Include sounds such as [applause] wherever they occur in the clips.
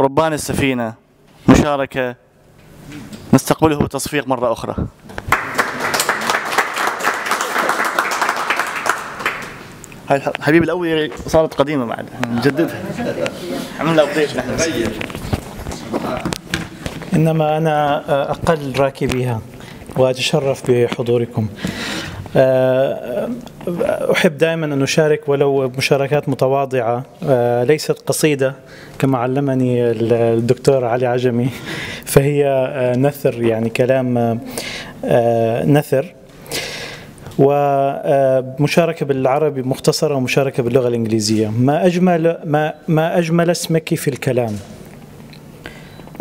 ربان السفينة مشاركة نستقبله بتصفيق مرة أخرى. هاي الأول صارت قديمة بعد نجددها. عملنا أبديت نحن إنما أنا أقل راكبيها وأتشرف بحضوركم. أحب دائما أن أشارك ولو مشاركات متواضعة. آه، ليست قصيدة كما علمني الدكتور علي عجمي فهي آه، نثر يعني كلام آه، آه، نثر ومشاركة بالعربي مختصرة ومشاركة باللغة الإنجليزية. ما أجمل ما ما أجمل اسمك في الكلام.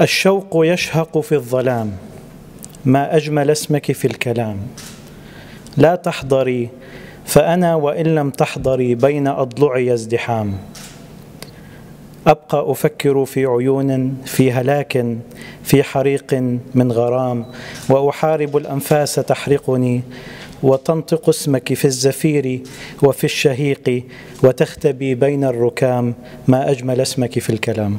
الشوق يشهق في الظلام. ما أجمل اسمك في الكلام. لا تحضري فأنا وإن لم تحضري بين أضلعي ازدحام. أبقى أفكر في عيون في هلاك في حريق من غرام وأحارب الأنفاس تحرقني وتنطق اسمك في الزفير وفي الشهيق وتختبي بين الركام ما أجمل اسمك في الكلام.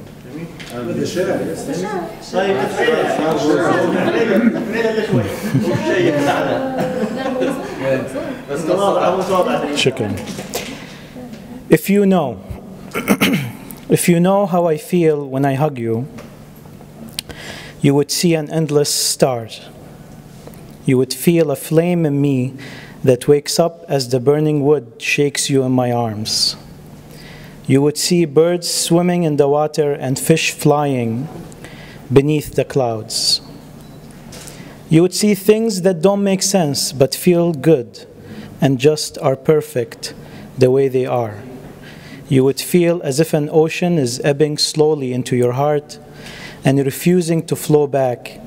Chicken. If you know, [clears throat] if you know how I feel when I hug you, you would see an endless start. You would feel a flame in me that wakes up as the burning wood shakes you in my arms. You would see birds swimming in the water and fish flying beneath the clouds you would see things that don't make sense but feel good and just are perfect the way they are. You would feel as if an ocean is ebbing slowly into your heart and refusing to flow back,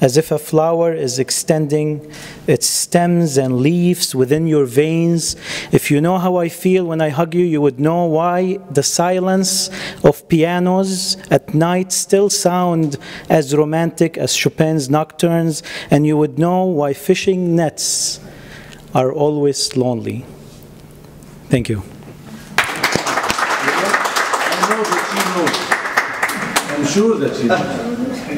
as if a flower is extending its stems and leaves within your veins. If you know how I feel when I hug you, you would know why the silence of pianos at night still sound as romantic as Chopin's nocturnes, and you would know why fishing nets are always lonely. Thank you. Know. I'm sure that she knows.